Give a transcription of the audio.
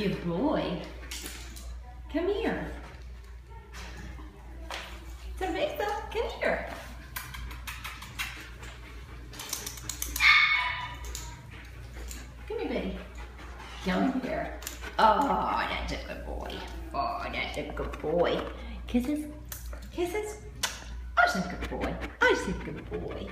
Good boy. Come here. Tabitha. come here. Come here, baby. Come here. Oh, that's a good boy. Oh, that's a good boy. Kisses. Kisses. I said good boy. I said good boy.